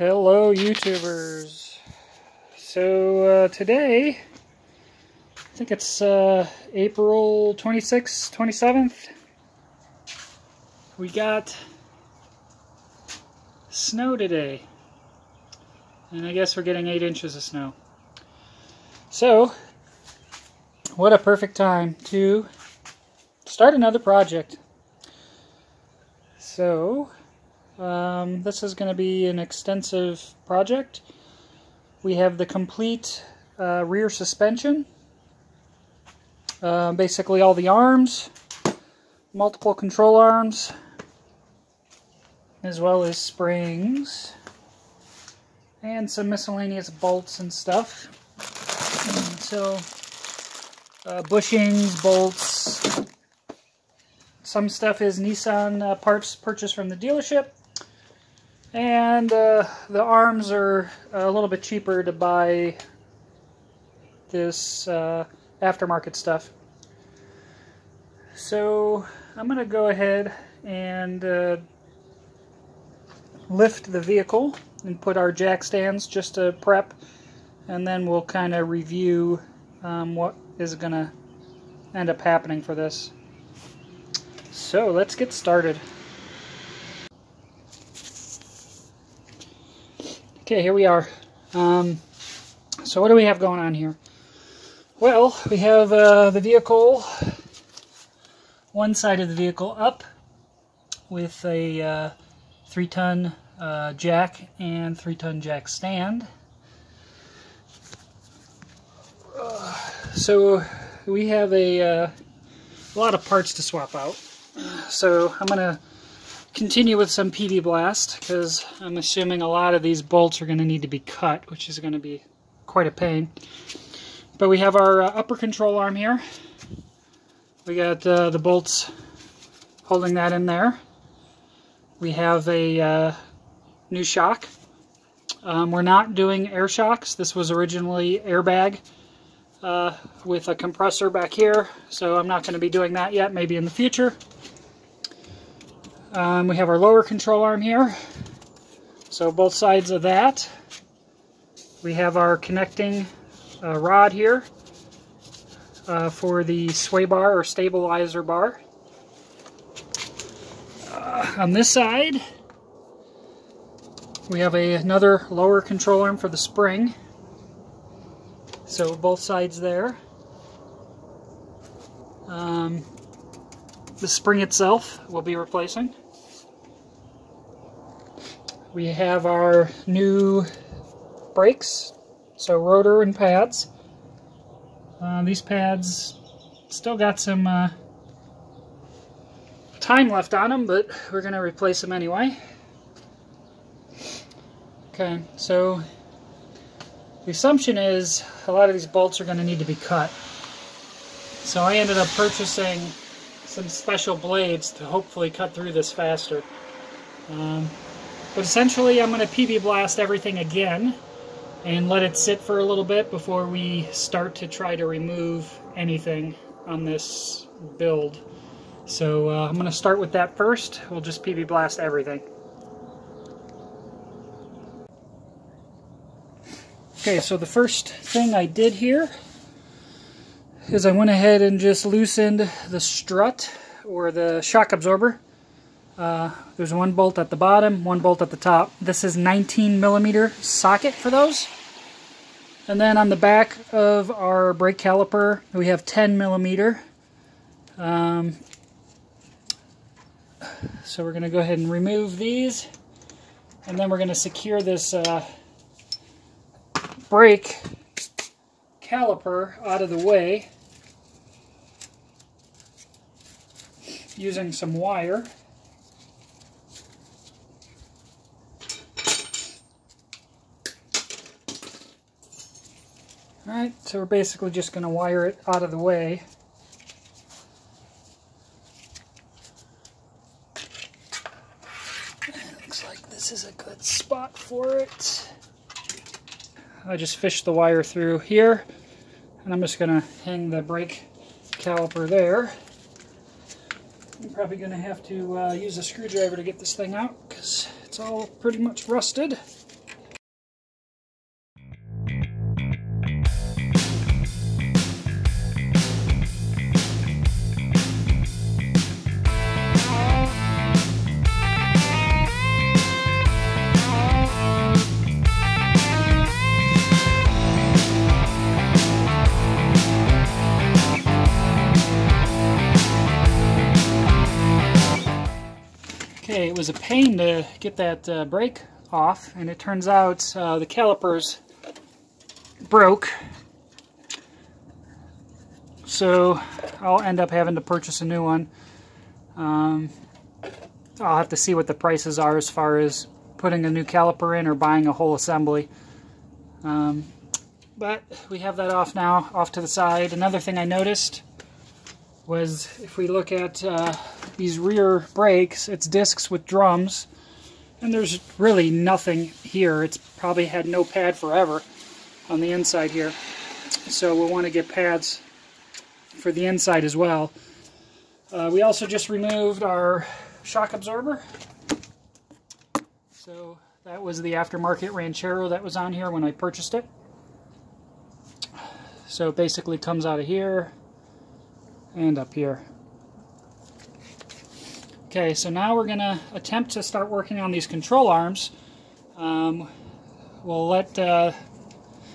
Hello YouTubers. So uh, today, I think it's uh, April 26th, 27th, we got snow today. And I guess we're getting 8 inches of snow. So, what a perfect time to start another project. So, um, this is going to be an extensive project. We have the complete uh, rear suspension, uh, basically all the arms, multiple control arms, as well as springs, and some miscellaneous bolts and stuff. so, uh, bushings, bolts, some stuff is Nissan uh, parts purchased from the dealership. And uh, the arms are a little bit cheaper to buy this uh, aftermarket stuff. So I'm going to go ahead and uh, lift the vehicle and put our jack stands just to prep and then we'll kind of review um, what is going to end up happening for this. So let's get started. Okay, here we are. Um, so what do we have going on here? Well, we have uh, the vehicle, one side of the vehicle up with a uh, three-ton uh, jack and three-ton jack stand. so we have a, uh, a lot of parts to swap out. So I'm going to continue with some PB Blast because I'm assuming a lot of these bolts are going to need to be cut, which is going to be quite a pain. But we have our uh, upper control arm here. We got uh, the bolts holding that in there. We have a uh, new shock. Um, we're not doing air shocks. This was originally airbag uh, with a compressor back here, so I'm not going to be doing that yet, maybe in the future. Um, we have our lower control arm here. So both sides of that. We have our connecting uh, rod here uh, for the sway bar or stabilizer bar. Uh, on this side, we have a, another lower control arm for the spring. So both sides there. Um, the spring itself we'll be replacing. We have our new brakes, so rotor and pads. Uh, these pads still got some uh, time left on them, but we're going to replace them anyway. Okay, so the assumption is a lot of these bolts are going to need to be cut. So I ended up purchasing some special blades to hopefully cut through this faster. Um, but essentially I'm going to PB blast everything again and let it sit for a little bit before we start to try to remove anything on this build. So uh, I'm going to start with that first. We'll just PB blast everything. Okay, so the first thing I did here is I went ahead and just loosened the strut or the shock absorber. Uh, there's one bolt at the bottom, one bolt at the top. This is 19 millimeter socket for those. And then on the back of our brake caliper, we have 10 millimeter. Um, so we're going to go ahead and remove these. And then we're going to secure this uh, brake caliper out of the way using some wire. Alright, so we're basically just going to wire it out of the way. Looks like this is a good spot for it. I just fished the wire through here, and I'm just going to hang the brake caliper there. I'm probably going to have to uh, use a screwdriver to get this thing out because it's all pretty much rusted. Was a pain to get that uh, brake off, and it turns out uh, the calipers broke. So I'll end up having to purchase a new one. Um, I'll have to see what the prices are as far as putting a new caliper in or buying a whole assembly. Um, but we have that off now, off to the side. Another thing I noticed was if we look at uh, these rear brakes, it's discs with drums, and there's really nothing here. It's probably had no pad forever on the inside here. So we'll want to get pads for the inside as well. Uh, we also just removed our shock absorber. So that was the aftermarket Rancho that was on here when I purchased it. So it basically comes out of here and up here. Okay, so now we're going to attempt to start working on these control arms. Um, we'll let uh,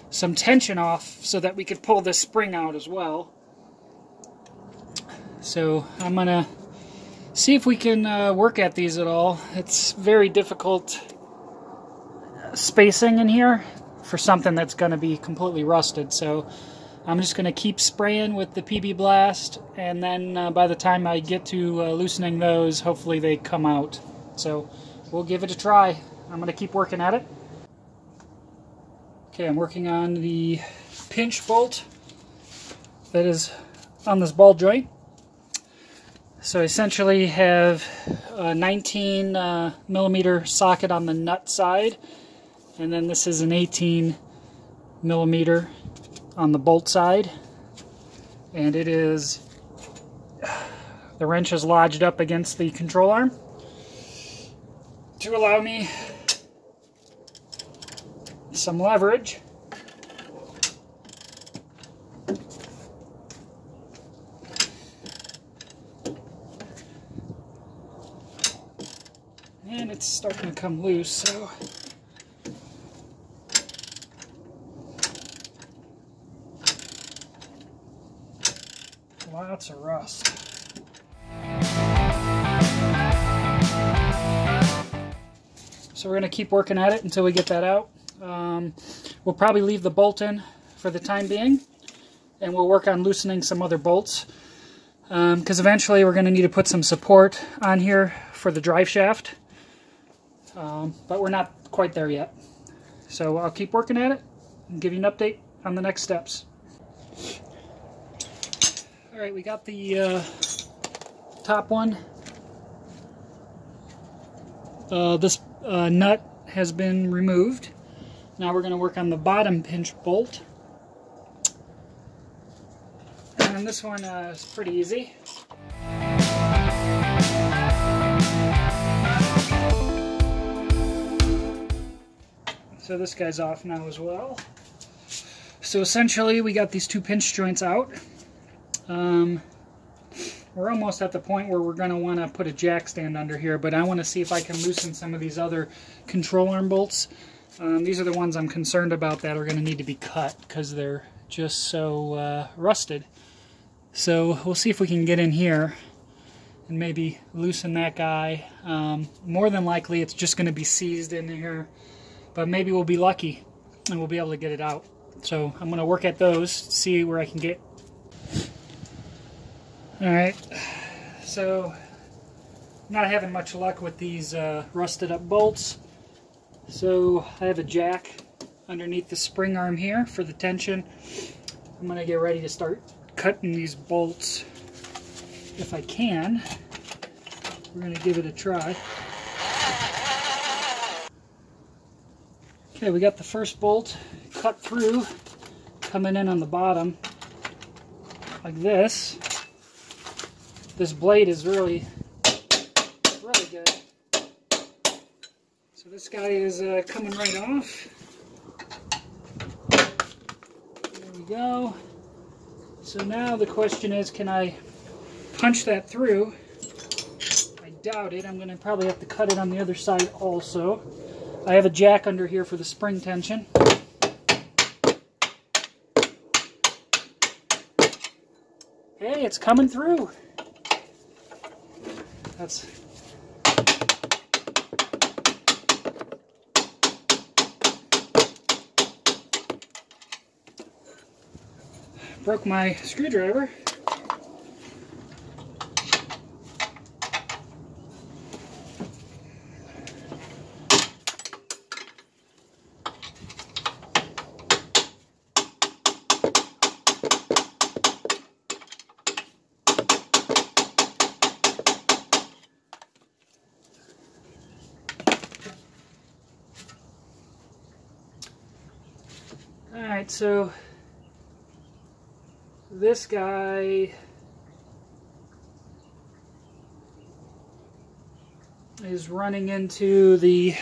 some tension off so that we could pull this spring out as well. So I'm going to see if we can uh, work at these at all. It's very difficult spacing in here for something that's going to be completely rusted. So I'm just going to keep spraying with the PB Blast, and then uh, by the time I get to uh, loosening those, hopefully they come out. So we'll give it a try. I'm going to keep working at it. Okay, I'm working on the pinch bolt that is on this ball joint. So I essentially have a 19 uh, millimeter socket on the nut side, and then this is an 18 millimeter on the bolt side and it is the wrench is lodged up against the control arm. To allow me some leverage. And it's starting to come loose so lots of rust. So we're going to keep working at it until we get that out. Um, we'll probably leave the bolt in for the time being, and we'll work on loosening some other bolts. Because um, eventually we're going to need to put some support on here for the drive shaft. Um, but we're not quite there yet. So I'll keep working at it and give you an update on the next steps. All right, we got the uh, top one. Uh, this uh, nut has been removed. Now we're going to work on the bottom pinch bolt. And this one uh, is pretty easy. So this guy's off now as well. So essentially we got these two pinch joints out. Um, we're almost at the point where we're going to want to put a jack stand under here, but I want to see if I can loosen some of these other control arm bolts. Um, these are the ones I'm concerned about that are going to need to be cut because they're just so uh, rusted. So we'll see if we can get in here and maybe loosen that guy. Um, more than likely it's just going to be seized in here, but maybe we'll be lucky and we'll be able to get it out. So I'm going to work at those, see where I can get Alright, so not having much luck with these uh, rusted up bolts. So I have a jack underneath the spring arm here for the tension. I'm going to get ready to start cutting these bolts if I can. We're going to give it a try. Okay, we got the first bolt cut through, coming in on the bottom like this this blade is really, really good. So this guy is uh, coming right off. There we go. So now the question is, can I punch that through? I doubt it. I'm going to probably have to cut it on the other side also. I have a jack under here for the spring tension. Hey, it's coming through. That's broke my screwdriver. This guy is running into the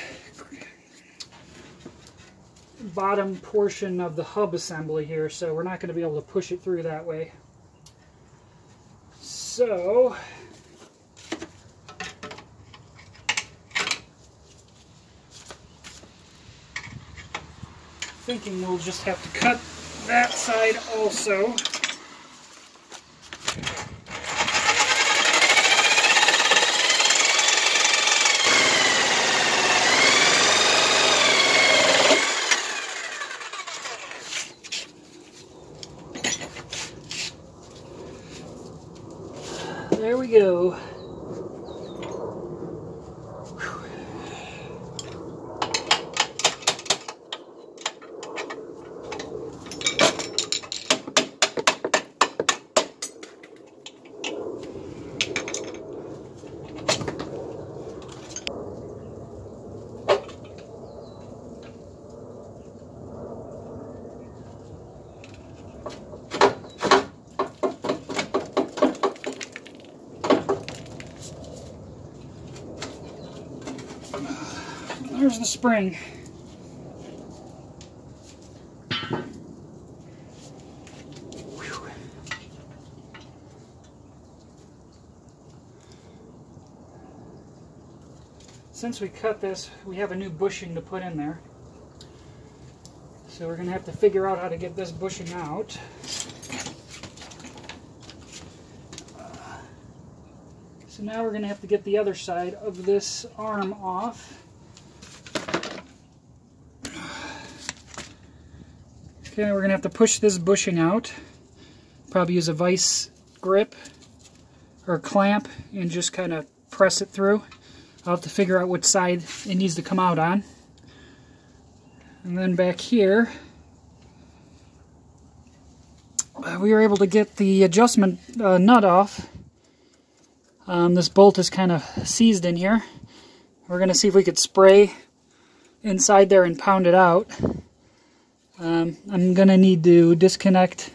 bottom portion of the hub assembly here, so we're not going to be able to push it through that way. So, thinking we'll just have to cut that side also. There we go. There's the spring. Since we cut this, we have a new bushing to put in there. So we're going to have to figure out how to get this bushing out. So now we're going to have to get the other side of this arm off. Okay, we're going to have to push this bushing out. Probably use a vice grip or clamp and just kind of press it through. I'll have to figure out which side it needs to come out on. And then back here, uh, we were able to get the adjustment uh, nut off. Um, this bolt is kind of seized in here. We're going to see if we could spray inside there and pound it out. Um, I'm to need to disconnect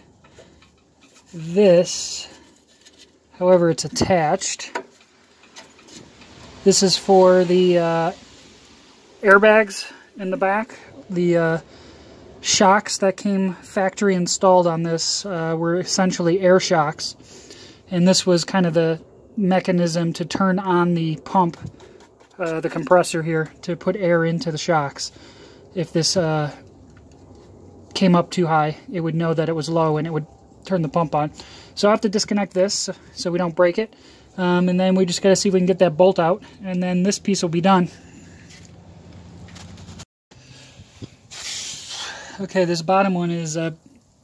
this, however it's attached. This is for the uh, airbags in the back. The uh, shocks that came factory installed on this uh, were essentially air shocks. And this was kind of the mechanism to turn on the pump, uh, the compressor here, to put air into the shocks. If this uh, came up too high, it would know that it was low and it would turn the pump on. So I have to disconnect this so we don't break it. Um, and then we just got to see if we can get that bolt out. And then this piece will be done. Okay, this bottom one is uh,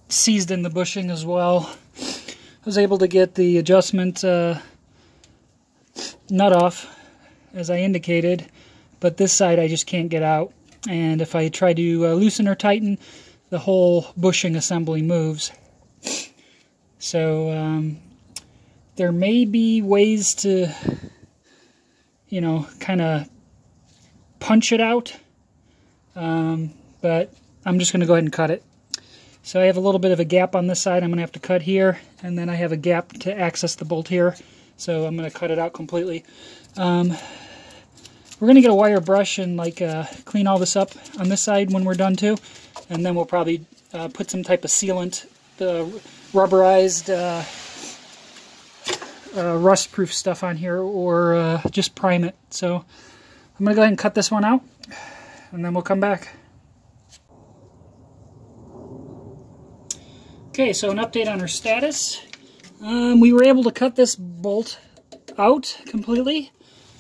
seized in the bushing as well. I was able to get the adjustment uh, nut off, as I indicated, but this side I just can't get out. And if I try to uh, loosen or tighten, the whole bushing assembly moves. So um, there may be ways to, you know, kind of punch it out, um, but I'm just going to go ahead and cut it. So I have a little bit of a gap on this side I'm going to have to cut here, and then I have a gap to access the bolt here, so I'm going to cut it out completely. Um, we're going to get a wire brush and like uh, clean all this up on this side when we're done too and then we'll probably uh, put some type of sealant, the rubberized uh, uh, rust-proof stuff on here, or uh, just prime it. So I'm going to go ahead and cut this one out, and then we'll come back. Okay, so an update on our status. Um, we were able to cut this bolt out completely,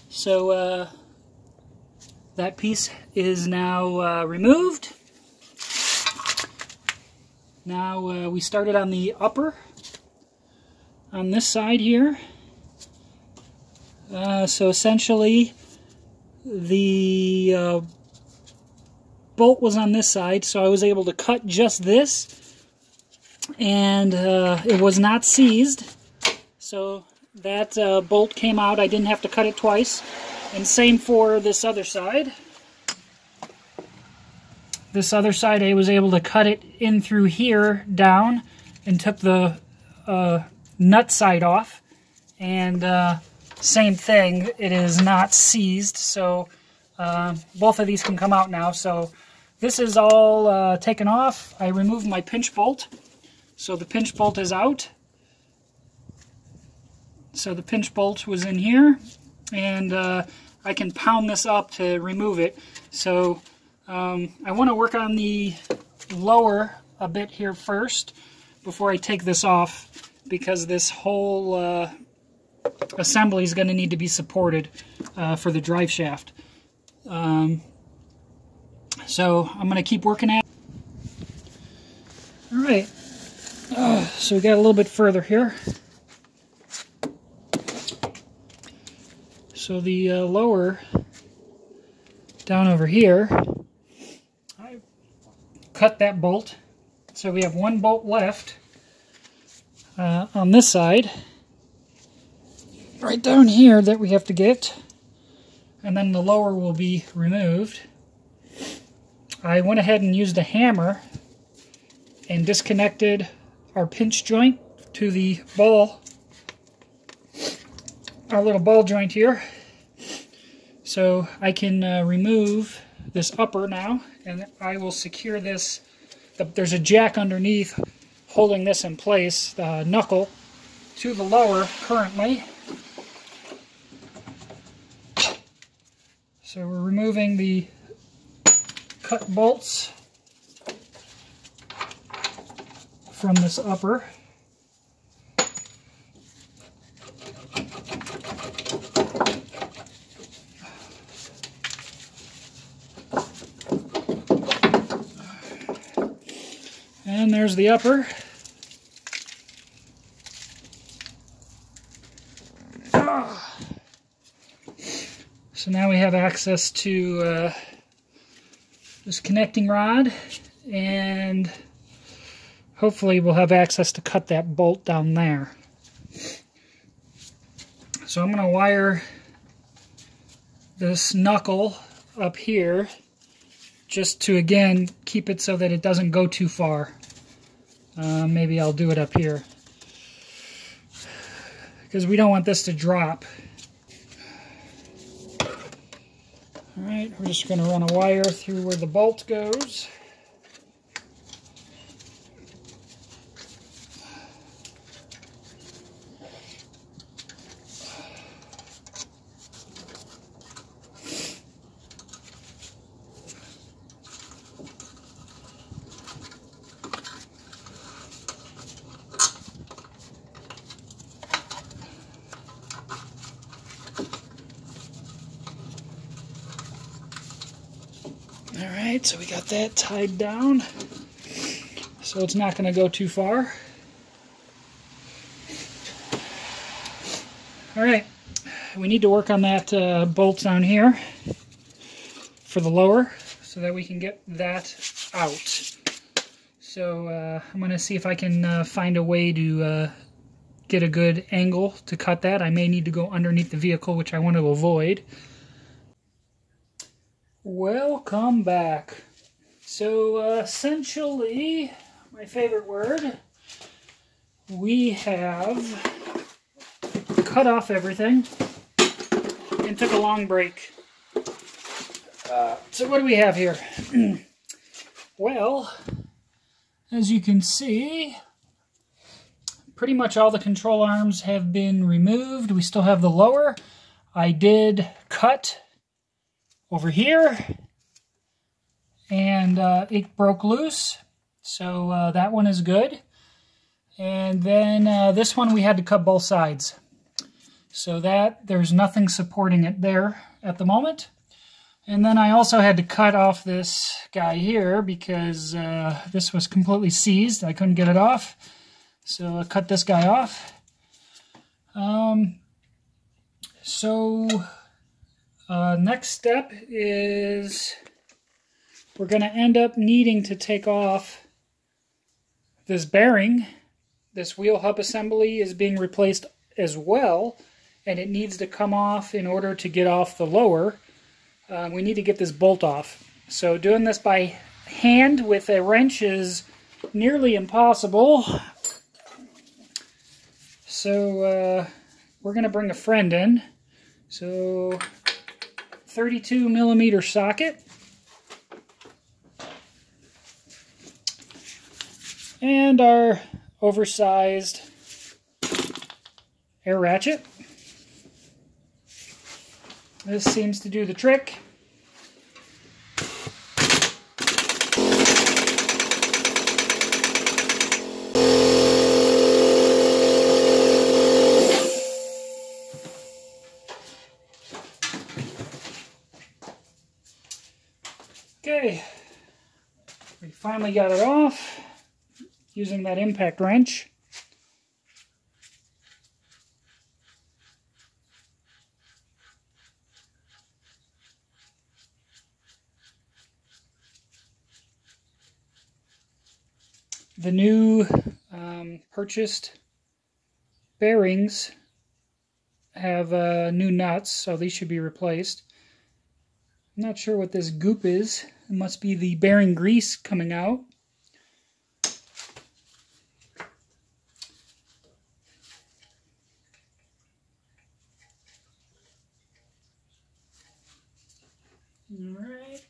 so uh, that piece is now uh, removed. Now uh, we started on the upper on this side here. Uh, so essentially the uh, bolt was on this side so I was able to cut just this and uh, it was not seized. So that uh, bolt came out. I didn't have to cut it twice. And same for this other side this other side I was able to cut it in through here down and took the uh, nut side off. And uh, same thing it is not seized. So uh, both of these can come out now. So this is all uh, taken off. I removed my pinch bolt. So the pinch bolt is out. So the pinch bolt was in here. And uh, I can pound this up to remove it. So um, I want to work on the lower a bit here first before I take this off because this whole uh, assembly is going to need to be supported uh, for the drive shaft. Um, so I'm going to keep working at it. All right, uh, so we got a little bit further here. So the uh, lower down over here cut that bolt. So we have one bolt left uh, on this side. Right down here that we have to get. And then the lower will be removed. I went ahead and used a hammer and disconnected our pinch joint to the ball, our little ball joint here. So I can uh, remove this upper now and I will secure this. There's a jack underneath holding this in place, the knuckle, to the lower currently. So we're removing the cut bolts from this upper. There's the upper. So now we have access to uh, this connecting rod and hopefully we'll have access to cut that bolt down there. So I'm going to wire this knuckle up here just to again keep it so that it doesn't go too far. Uh, maybe I'll do it up here. Because we don't want this to drop. Alright, we're just going to run a wire through where the bolt goes. Alright, so we got that tied down. So it's not going to go too far. Alright, we need to work on that uh, bolt down here for the lower so that we can get that out. So uh, I'm going to see if I can uh, find a way to uh, get a good angle to cut that. I may need to go underneath the vehicle, which I want to avoid. Welcome back. So uh, essentially, my favorite word, we have cut off everything and took a long break. Uh, so what do we have here? well, as you can see, pretty much all the control arms have been removed. We still have the lower. I did cut over here and uh, it broke loose so uh, that one is good and then uh, this one we had to cut both sides so that there's nothing supporting it there at the moment And then I also had to cut off this guy here because uh, this was completely seized. I couldn't get it off. So I cut this guy off. Um, so uh, next step is we're going to end up needing to take off this bearing. This wheel hub assembly is being replaced as well, and it needs to come off in order to get off the lower. Uh, we need to get this bolt off. So doing this by hand with a wrench is nearly impossible. So uh, we're going to bring a friend in. So 32 millimeter socket. And our oversized air ratchet. This seems to do the trick. Okay, we finally got it off using that impact wrench. The new um, purchased bearings have uh, new nuts, so these should be replaced. I'm not sure what this goop is. It must be the bearing grease coming out. Alright.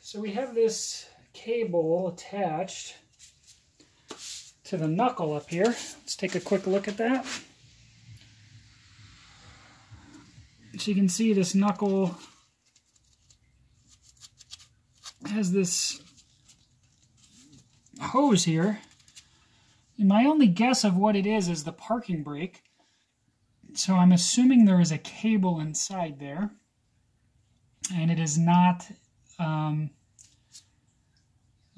So we have this cable attached to the knuckle up here. Let's take a quick look at that. So you can see this knuckle has this hose here. And my only guess of what it is is the parking brake. So I'm assuming there is a cable inside there. And it is not um,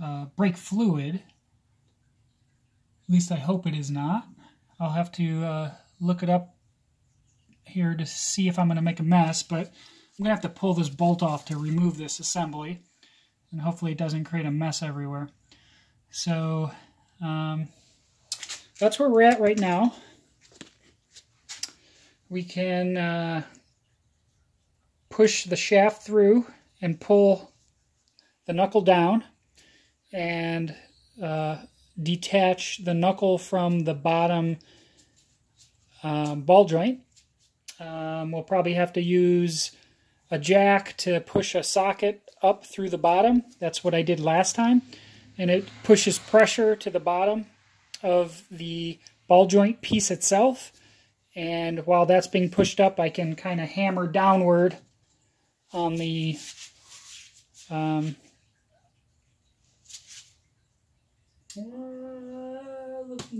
uh, brake fluid. At least I hope it is not. I'll have to uh, look it up here to see if I'm going to make a mess, but I'm going to have to pull this bolt off to remove this assembly, and hopefully it doesn't create a mess everywhere. So um, that's where we're at right now. We can uh, push the shaft through and pull the knuckle down and uh, detach the knuckle from the bottom um, ball joint um, we'll probably have to use a jack to push a socket up through the bottom. That's what I did last time. And it pushes pressure to the bottom of the ball joint piece itself. And while that's being pushed up, I can kind of hammer downward on the um,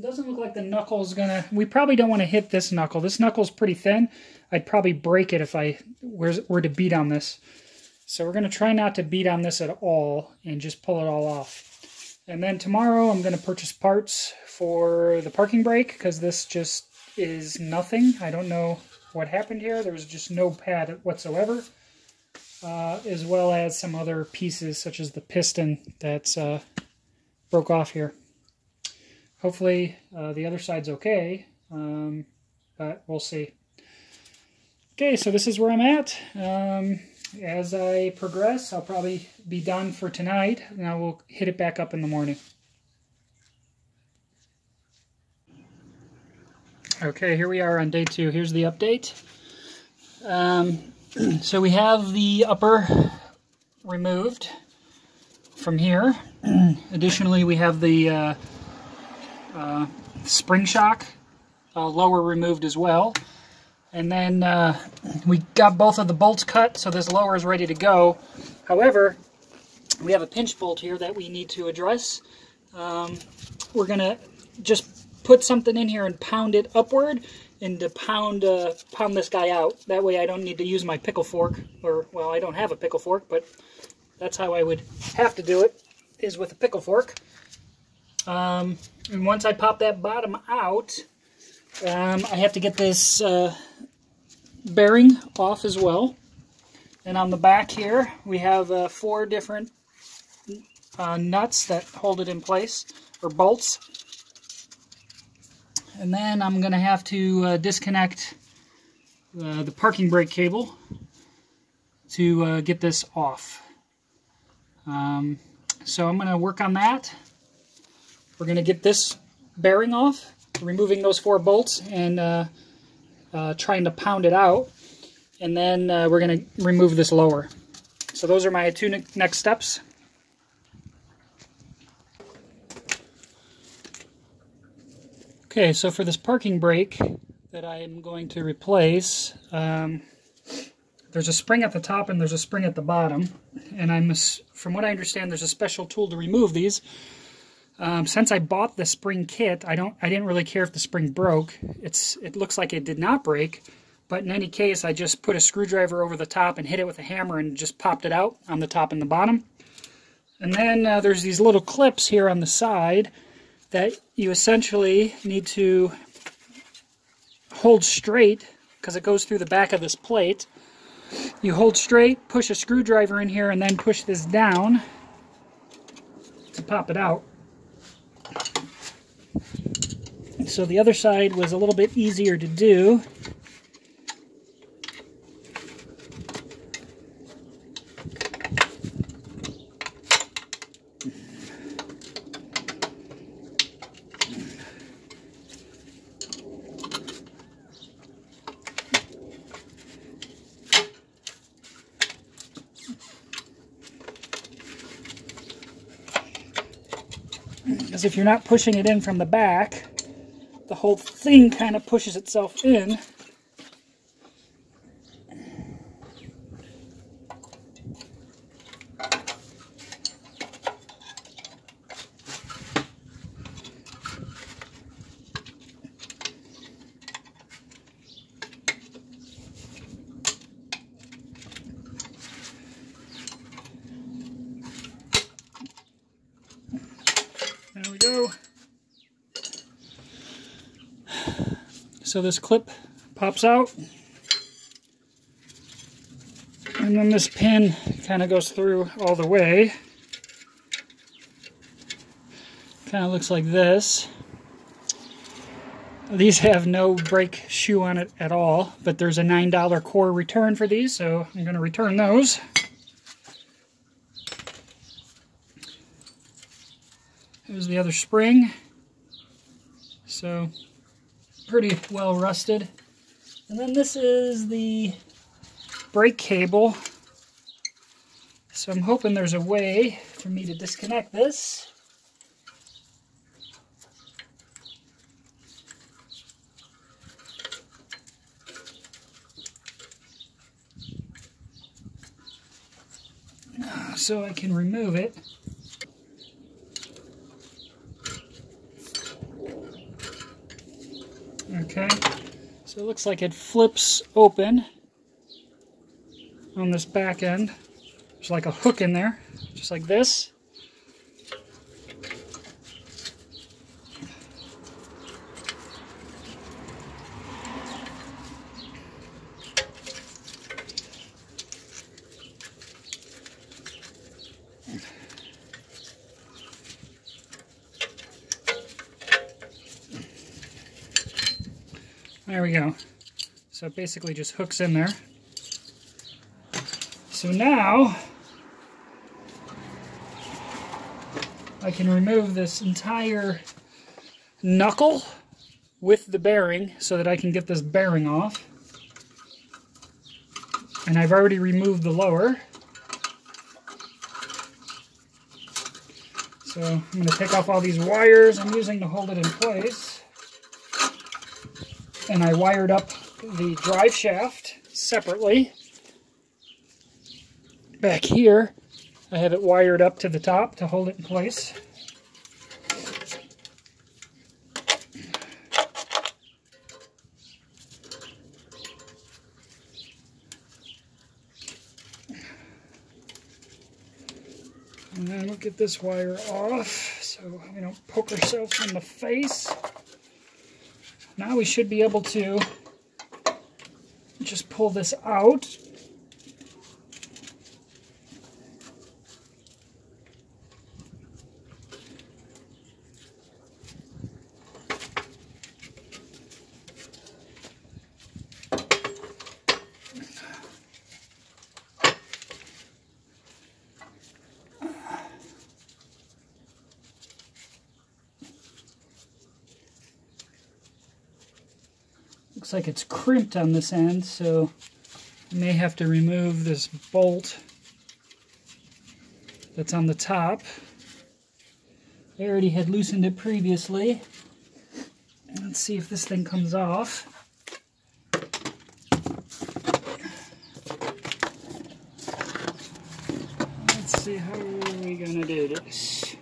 doesn't look like the knuckle's gonna... We probably don't want to hit this knuckle. This knuckle's pretty thin. I'd probably break it if I were, were to beat on this. So we're going to try not to beat on this at all and just pull it all off. And then tomorrow I'm going to purchase parts for the parking brake because this just is nothing. I don't know what happened here. There was just no pad whatsoever. Uh, as well as some other pieces such as the piston that's uh, broke off here. Hopefully uh, the other side's okay, um, but we'll see. Okay, so this is where I'm at. Um, as I progress, I'll probably be done for tonight, and I will hit it back up in the morning. Okay, here we are on day two. Here's the update. Um, so we have the upper removed from here. Additionally, we have the uh, uh, spring shock uh, lower removed as well. And then uh, we got both of the bolts cut, so this lower is ready to go. However, we have a pinch bolt here that we need to address. Um, we're going to just put something in here and pound it upward and to pound uh, pound this guy out. That way I don't need to use my pickle fork, or, well, I don't have a pickle fork, but that's how I would have to do it, is with a pickle fork. Um, and once I pop that bottom out, um, I have to get this uh, bearing off as well. And on the back here, we have uh, four different uh, nuts that hold it in place, or bolts. And then I'm going to have to uh, disconnect uh, the parking brake cable to uh, get this off. Um, so I'm going to work on that. We're going to get this bearing off, removing those four bolts and uh, uh, trying to pound it out. And then uh, we're going to remove this lower. So those are my two ne next steps. Okay, so for this parking brake that I'm going to replace, um, there's a spring at the top and there's a spring at the bottom. And I'm, from what I understand, there's a special tool to remove these. Um, since I bought the spring kit, I don't, I didn't really care if the spring broke. It's, it looks like it did not break, but in any case, I just put a screwdriver over the top and hit it with a hammer and just popped it out on the top and the bottom. And then uh, there's these little clips here on the side that you essentially need to hold straight because it goes through the back of this plate. You hold straight, push a screwdriver in here, and then push this down to pop it out. So the other side was a little bit easier to do. If you're not pushing it in from the back, the whole thing kind of pushes itself in. There we go. So this clip pops out. And then this pin kind of goes through all the way. Kind of looks like this. These have no brake shoe on it at all, but there's a $9 core return for these, so I'm going to return those. Here's the other spring. So, pretty well rusted. And then this is the brake cable. So I'm hoping there's a way for me to disconnect this. So I can remove it. Okay, so it looks like it flips open on this back end. There's like a hook in there, just like this. There we go. So it basically just hooks in there. So now I can remove this entire knuckle with the bearing so that I can get this bearing off. And I've already removed the lower. So I'm going to take off all these wires I'm using to hold it in place and I wired up the drive shaft separately. Back here, I have it wired up to the top to hold it in place. And then we'll get this wire off so we don't poke ourselves in the face. Now we should be able to just pull this out. Like it's crimped on this end, so I may have to remove this bolt that's on the top. I already had loosened it previously. Let's see if this thing comes off. Let's see how are we gonna do this.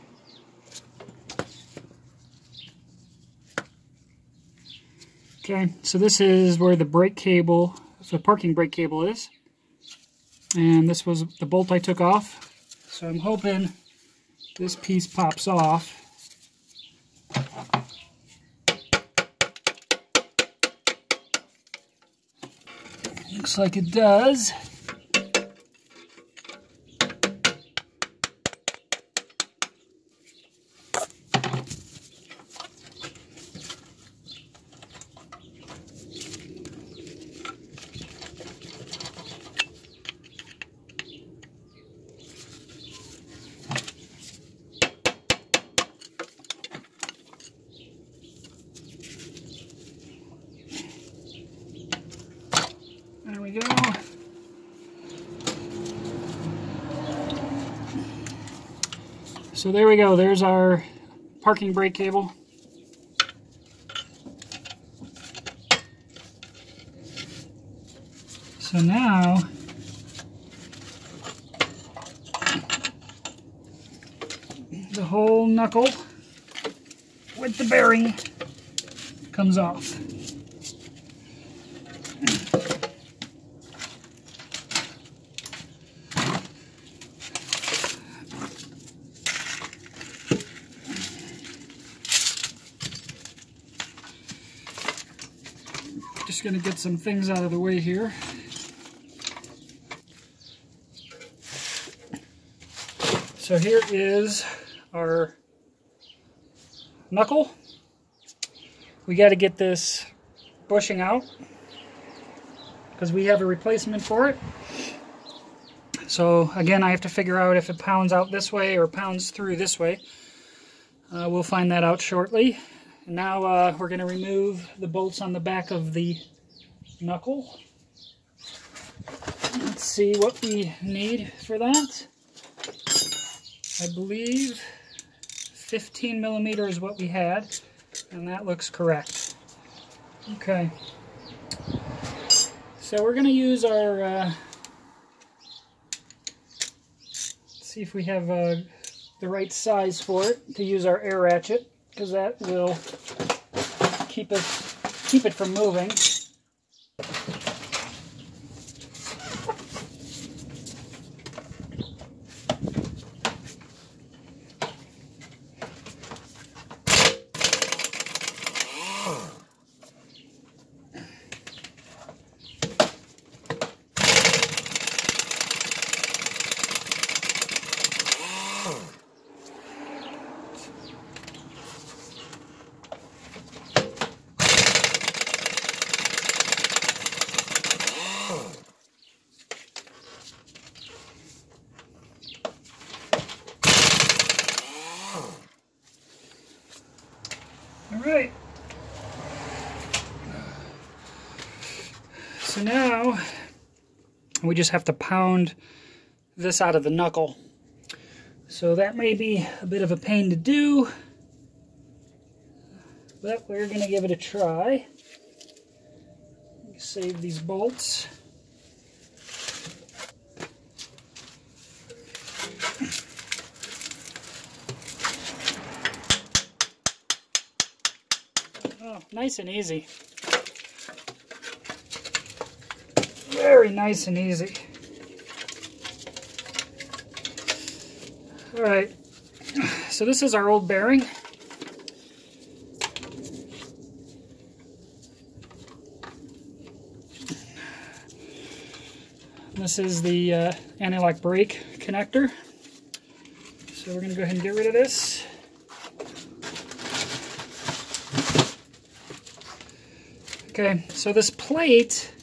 Okay, so this is where the brake cable, the parking brake cable is. And this was the bolt I took off. So I'm hoping this piece pops off. Looks like it does. There we go. So there we go. There's our parking brake cable. So now the whole knuckle with the bearing comes off. Going to get some things out of the way here. So here is our knuckle. We got to get this bushing out because we have a replacement for it. So again, I have to figure out if it pounds out this way or pounds through this way. Uh, we'll find that out shortly. Now uh, we're going to remove the bolts on the back of the knuckle. Let's see what we need for that. I believe 15 millimeter is what we had, and that looks correct. Okay. So we're going to use our, uh, see if we have uh, the right size for it to use our air ratchet because that will keep it keep it from moving. All right. So now we just have to pound this out of the knuckle. So that may be a bit of a pain to do, but we're going to give it a try. Save these bolts. Oh, nice and easy. Very nice and easy. All right, so this is our old bearing. This is the uh, anti-lock brake connector. So we're going to go ahead and get rid of this. Okay, so this plate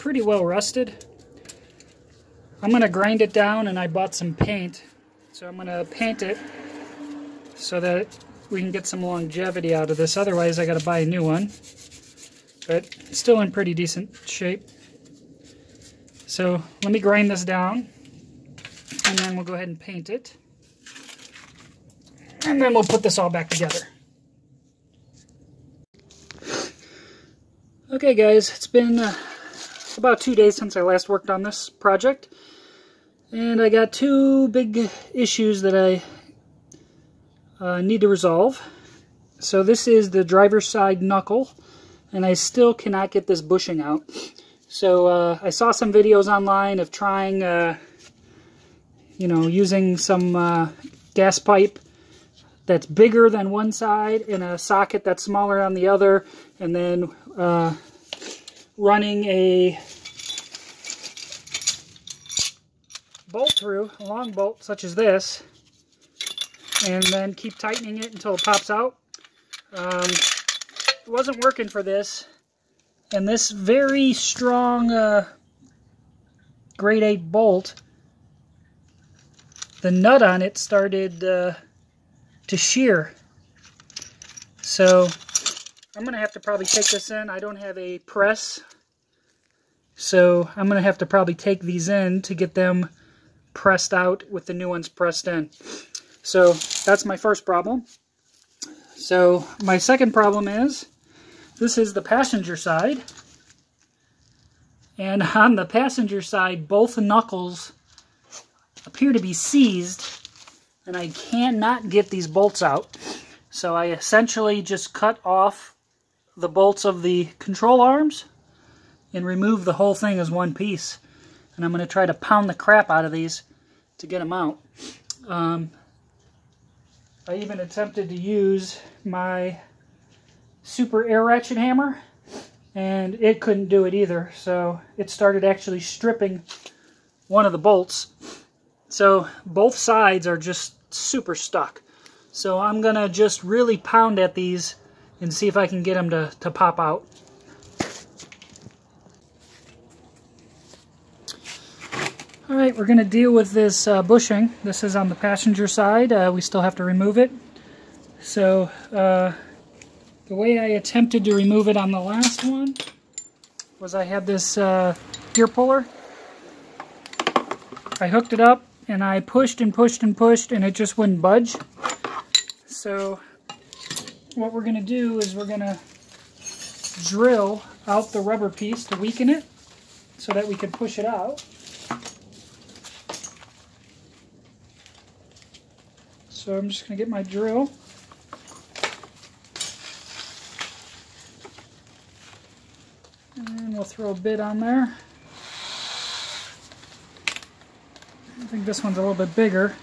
pretty well rusted. I'm going to grind it down and I bought some paint. So I'm going to paint it so that we can get some longevity out of this. Otherwise I got to buy a new one. But still in pretty decent shape. So let me grind this down and then we'll go ahead and paint it. And then we'll put this all back together. Okay guys, it's been uh, about two days since I last worked on this project. And I got two big issues that I uh, need to resolve. So this is the driver's side knuckle, and I still cannot get this bushing out. So uh, I saw some videos online of trying uh, you know, using some uh, gas pipe that's bigger than one side and a socket that's smaller on the other, and then uh, running a bolt through, a long bolt such as this, and then keep tightening it until it pops out. Um, it wasn't working for this, and this very strong uh, grade 8 bolt the nut on it started uh, to shear. So I'm going to have to probably take this in. I don't have a press. So I'm going to have to probably take these in to get them pressed out with the new ones pressed in. So that's my first problem. So my second problem is this is the passenger side. And on the passenger side, both knuckles appear to be seized and I cannot get these bolts out. So I essentially just cut off the bolts of the control arms and remove the whole thing as one piece. And I'm going to try to pound the crap out of these to get them out. Um, I even attempted to use my super air ratchet hammer and it couldn't do it either. So it started actually stripping one of the bolts so both sides are just super stuck. So I'm going to just really pound at these and see if I can get them to, to pop out. Alright, we're going to deal with this uh, bushing. This is on the passenger side. Uh, we still have to remove it. So uh, the way I attempted to remove it on the last one was I had this uh, gear puller. I hooked it up and I pushed and pushed and pushed and it just wouldn't budge. So what we're going to do is we're going to drill out the rubber piece to weaken it so that we can push it out. So I'm just going to get my drill. And we'll throw a bit on there. I think this one's a little bit bigger.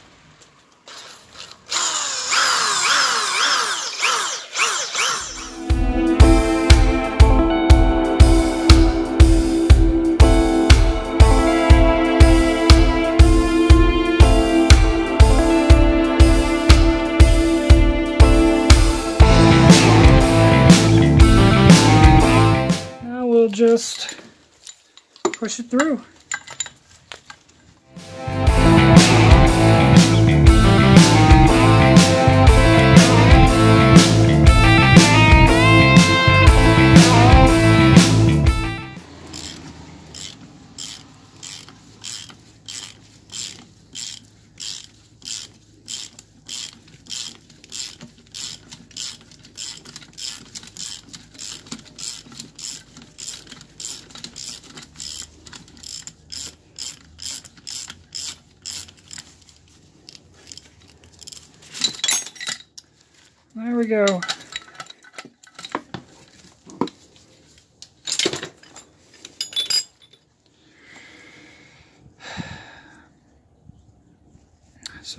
Through.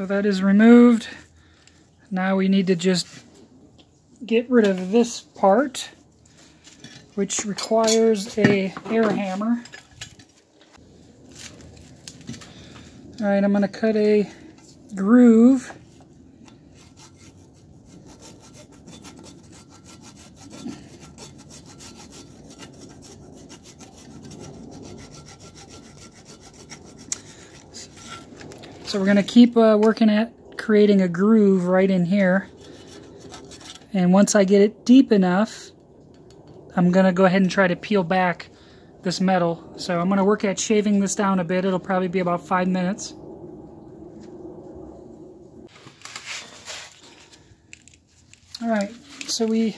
That is removed. Now we need to just get rid of this part, which requires a air hammer. All right, I'm going to cut a groove. So we're going to keep uh, working at creating a groove right in here. And once I get it deep enough, I'm going to go ahead and try to peel back this metal. So I'm going to work at shaving this down a bit. It'll probably be about five minutes. Alright, so we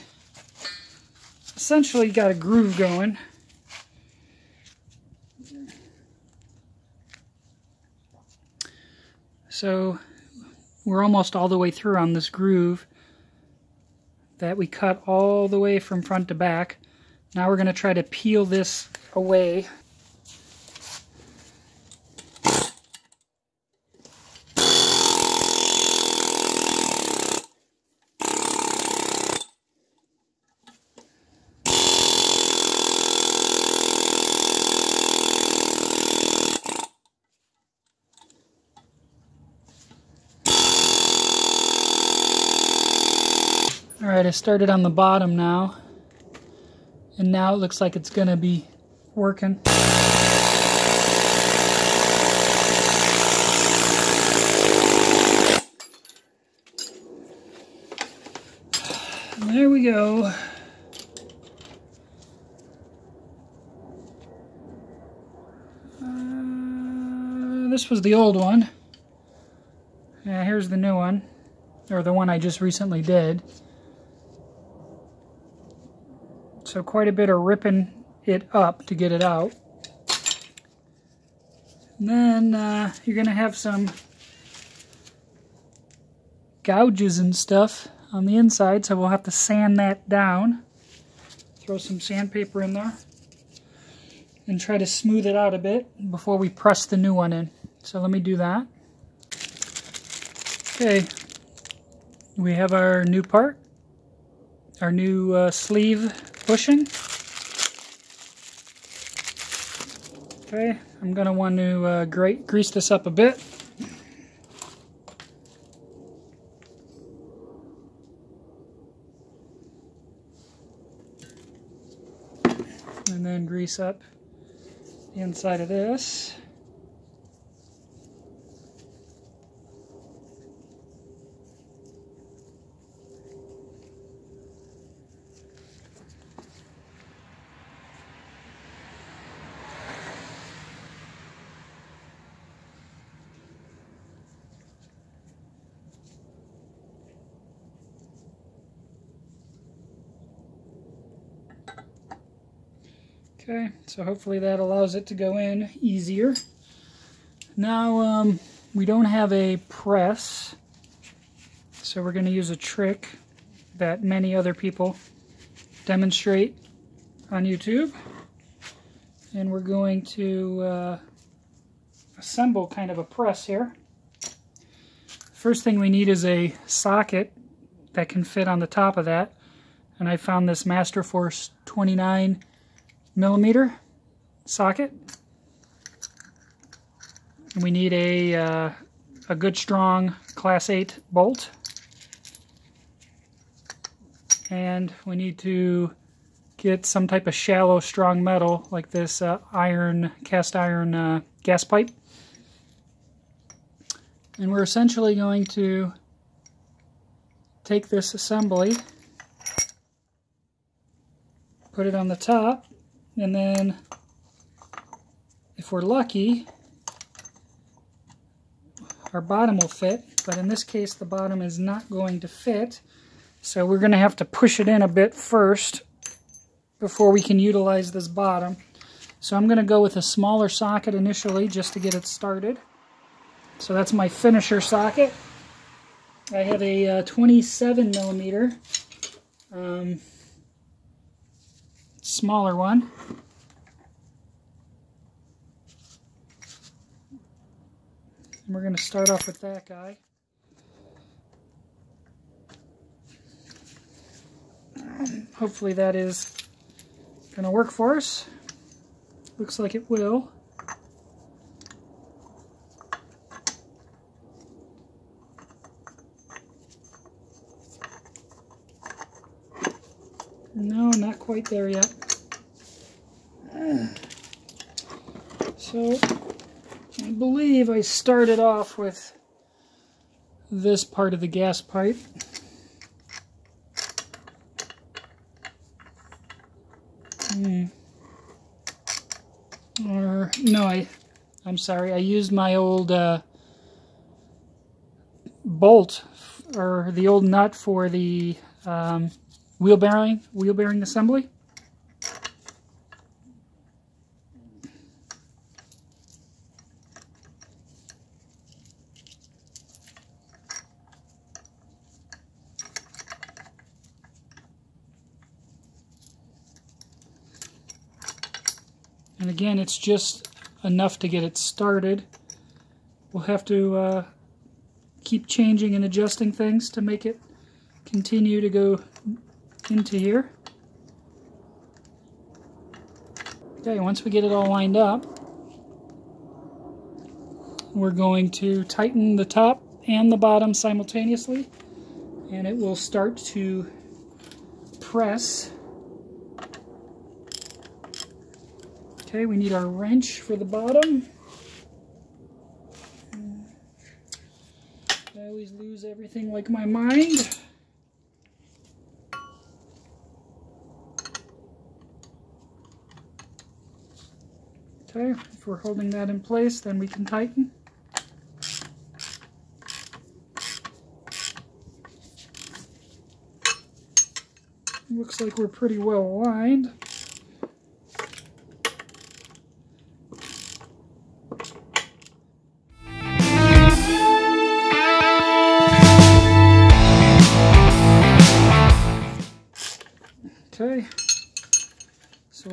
essentially got a groove going. So we're almost all the way through on this groove that we cut all the way from front to back. Now we're going to try to peel this away I started on the bottom now. And now it looks like it's going to be working. There we go. Uh, this was the old one. Yeah, here's the new one. Or the one I just recently did. So quite a bit of ripping it up to get it out. And then uh, you're going to have some gouges and stuff on the inside, so we'll have to sand that down. Throw some sandpaper in there and try to smooth it out a bit before we press the new one in. So let me do that. Okay, we have our new part, our new uh, sleeve bushing. Okay, I'm going to want to uh, grease this up a bit. And then grease up the inside of this. Okay, so hopefully that allows it to go in easier. Now, um, we don't have a press, so we're going to use a trick that many other people demonstrate on YouTube. And we're going to uh, assemble kind of a press here. First thing we need is a socket that can fit on the top of that. And I found this Masterforce 29 millimeter socket. And we need a, uh, a good strong class 8 bolt. And we need to get some type of shallow strong metal like this uh, iron, cast iron uh, gas pipe. And we're essentially going to take this assembly, put it on the top, and then, if we're lucky, our bottom will fit. But in this case, the bottom is not going to fit. So we're going to have to push it in a bit first before we can utilize this bottom. So I'm going to go with a smaller socket initially just to get it started. So that's my finisher socket. I have a uh, 27 millimeter um, smaller one. We're going to start off with that guy. Um, hopefully that is going to work for us. Looks like it will. No, not quite there yet. So I believe I started off with this part of the gas pipe. Hmm. Or, no, I, I'm sorry, I used my old uh, bolt, or the old nut for the um, wheel bearing, wheel bearing assembly. And it's just enough to get it started. We'll have to uh, keep changing and adjusting things to make it continue to go into here. Okay, once we get it all lined up, we're going to tighten the top and the bottom simultaneously, and it will start to press Okay, we need our wrench for the bottom. I always lose everything like my mind. Okay, if we're holding that in place, then we can tighten. Looks like we're pretty well aligned.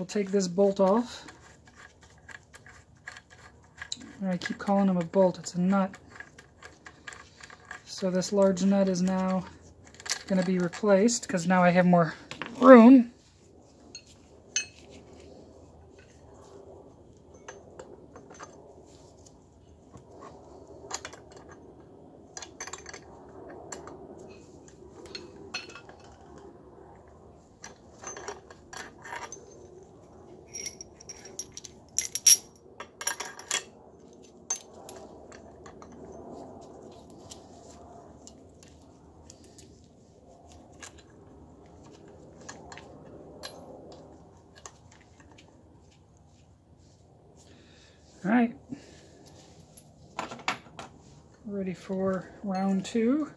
Take this bolt off. I keep calling them a bolt, it's a nut. So this large nut is now going to be replaced because now I have more room. All right. Ready for round two.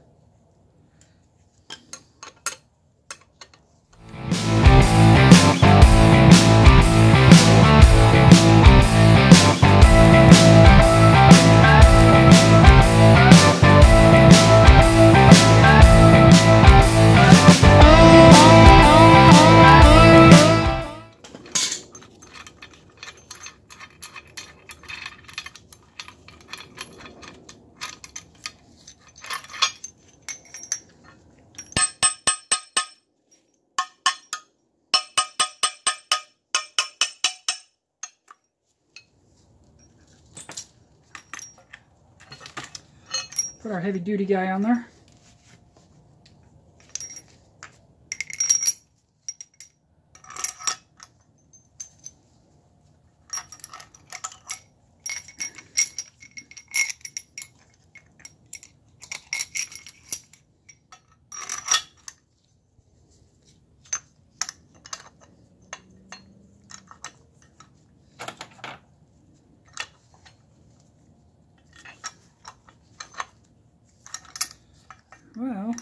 Put our heavy duty guy on there. Well,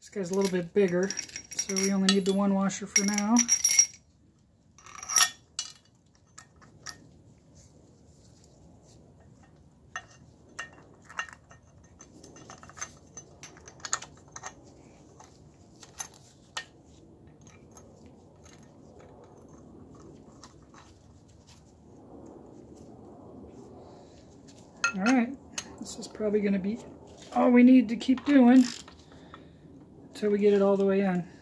this guy's a little bit bigger, so we only need the one washer for now. All right, this is probably going to be all we need to keep doing until we get it all the way in.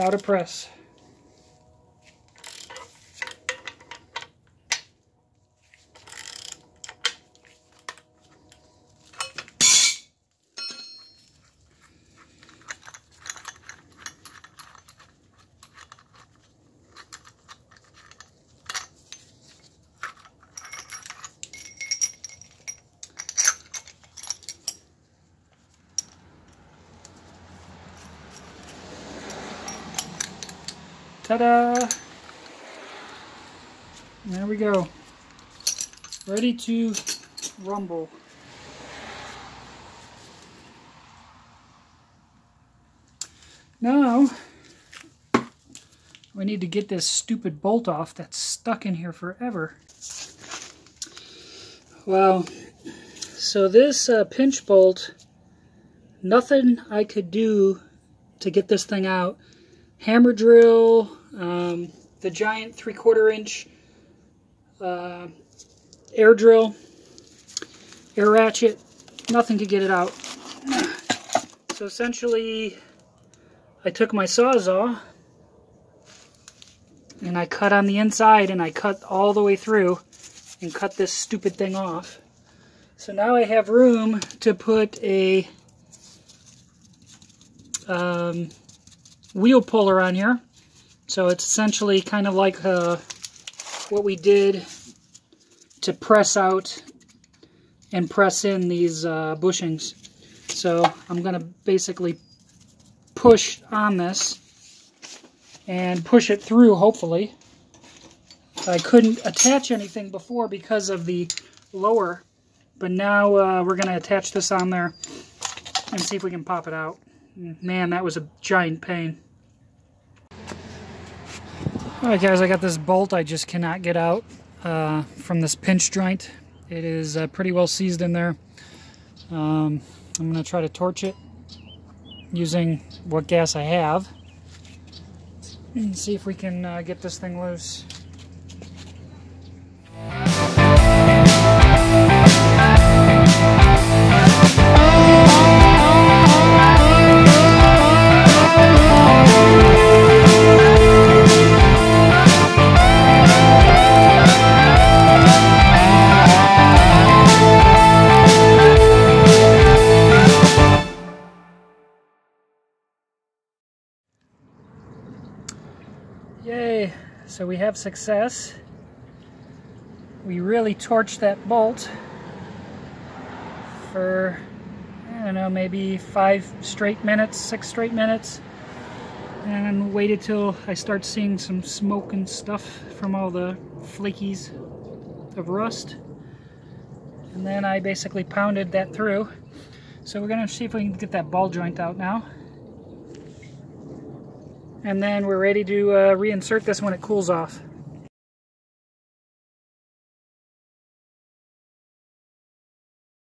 Without a press. Ta-da! There we go. Ready to rumble. Now, we need to get this stupid bolt off that's stuck in here forever. Well, so this uh, pinch bolt, nothing I could do to get this thing out. Hammer drill, um, the giant three-quarter inch uh, air drill, air ratchet, nothing to get it out. So essentially, I took my Sawzall and I cut on the inside and I cut all the way through and cut this stupid thing off. So now I have room to put a um, wheel puller on here so it's essentially kind of like uh, what we did to press out and press in these uh, bushings. So I'm going to basically push on this and push it through, hopefully. I couldn't attach anything before because of the lower, but now uh, we're going to attach this on there and see if we can pop it out. Man, that was a giant pain. Alright guys, I got this bolt I just cannot get out uh, from this pinch joint. It is uh, pretty well seized in there. Um, I'm going to try to torch it using what gas I have and see if we can uh, get this thing loose. So we have success. We really torched that bolt for, I don't know, maybe five straight minutes, six straight minutes. And waited till I start seeing some smoke and stuff from all the flakies of rust. And then I basically pounded that through. So we're gonna see if we can get that ball joint out now. And then we're ready to uh, reinsert this when it cools off.